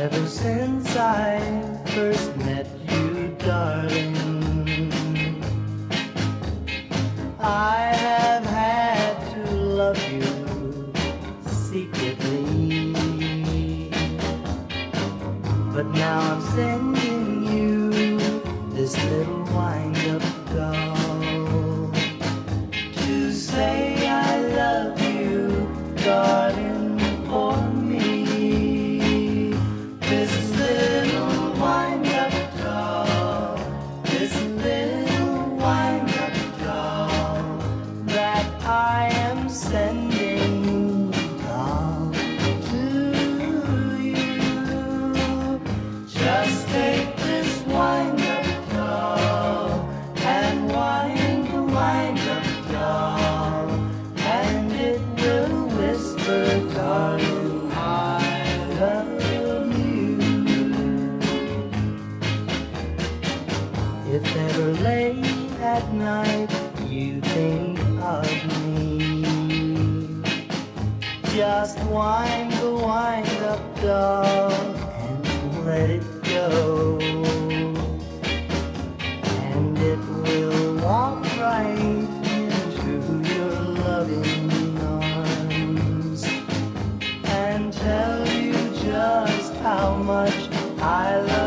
Ever since I first met you, darling, I have had to love you secretly. But now I'm sending you this little wind-up at night you think of me. Just wind the wind up dog and let it go. And it will walk right into your loving arms and tell you just how much I love